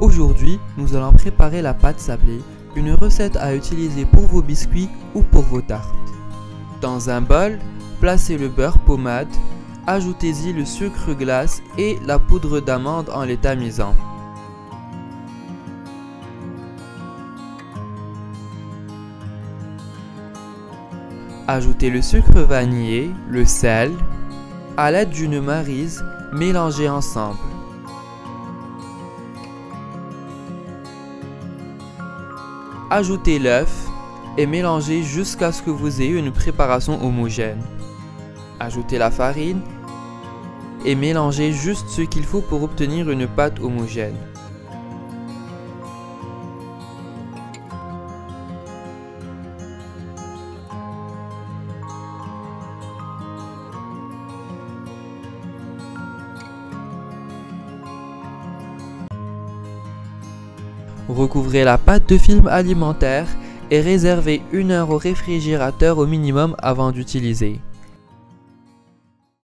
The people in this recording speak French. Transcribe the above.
Aujourd'hui, nous allons préparer la pâte sablée, une recette à utiliser pour vos biscuits ou pour vos tartes. Dans un bol, placez le beurre pommade, ajoutez-y le sucre glace et la poudre d'amande en les tamisant. Ajoutez le sucre vanillé, le sel, à l'aide d'une marise, mélangez ensemble. Ajoutez l'œuf et mélangez jusqu'à ce que vous ayez une préparation homogène. Ajoutez la farine et mélangez juste ce qu'il faut pour obtenir une pâte homogène. Recouvrez la pâte de film alimentaire et réservez une heure au réfrigérateur au minimum avant d'utiliser.